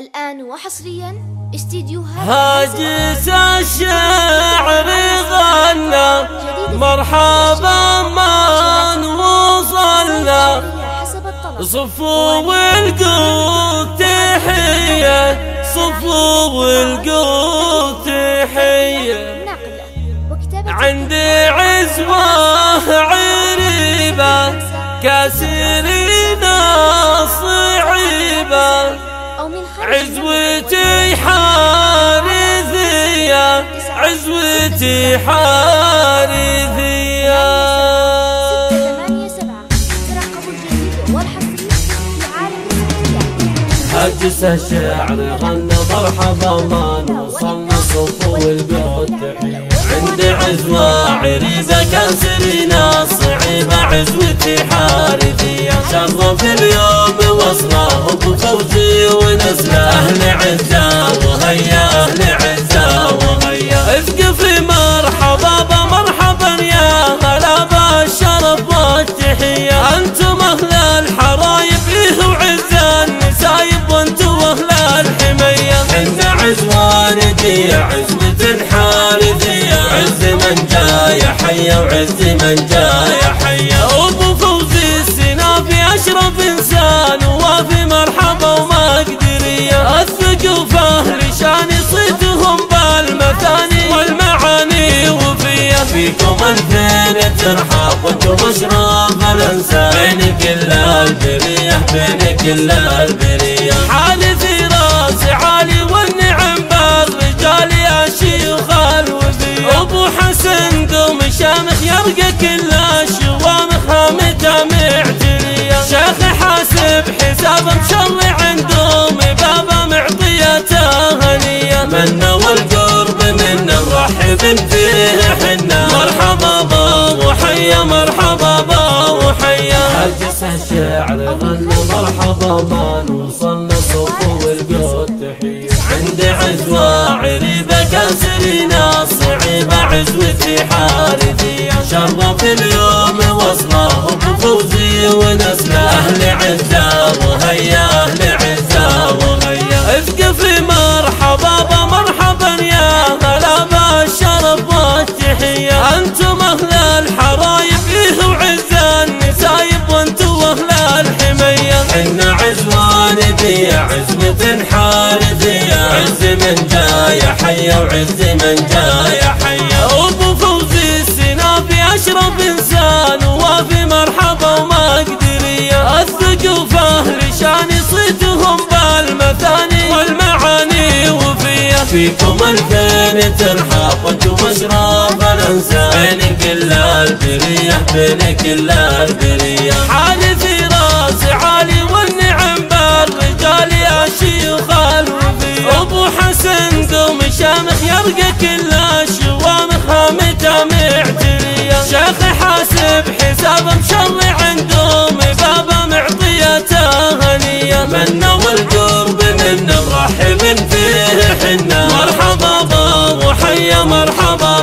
الآن وحصريا استديوهات هاجس الشعر غنى مرحبا من وصلنا صفو القوت تحية صفو القوت تحية عندي عزوة عريبة كاسرين عالم السعودية هجس الشعر غنى مرحبا ما وصلنا صفو القوت تحية عندي عزوة عريبة كاسرين صعيبة عزوتي حارثية. شرف اليوم وصله بفوزي ونسله أهل عزة. أشرف إنسان وافي مرحبا وما قدرية الثقوفة رشاني صيتهم بالمثاني والمعاني وفية فيكم ألفين ترحب وأنتم أشراف الانسان بين كل البرية بين كل البرية. حالي في راسي عالي والنعم بالرجال يا شيوخ الوفية أبو حسن قوم شامخ يرقى كل الشوامخ هامته معترية. شيخ حساب مشرع عندهم بابا معطيته هنية. منا والقرب منا مرحب فيه حنا. مرحبا با وحيا مرحبا با وحيا. هجس الشعر غنى مرحبا ما وصلنا صفو القوت تحية. عندي عزوة عريبة كاسرين صعيبة عزوتي حارثية شرف اليوم وصله بفوزي ونسله من جاي حيا وعز من جاي حيا أبو فوزي السنافي أشرف إنسان وافي مرحبا وما قدرية الثقوفة رشاني صيتهم بالمثاني والمعاني وفية فيكم ألفين ترحب وأنتم اشراف الانسان بين كل البرية بين كل البرية. ابو حسن قوم شامخ يرقى كل الشوامخ هامته معترية شيخ حاسب حساب مشرع عندهم بابا معطيته هنية. منا والقرب منا مرحب فيه حنا مرحبا با وحيا مرحبا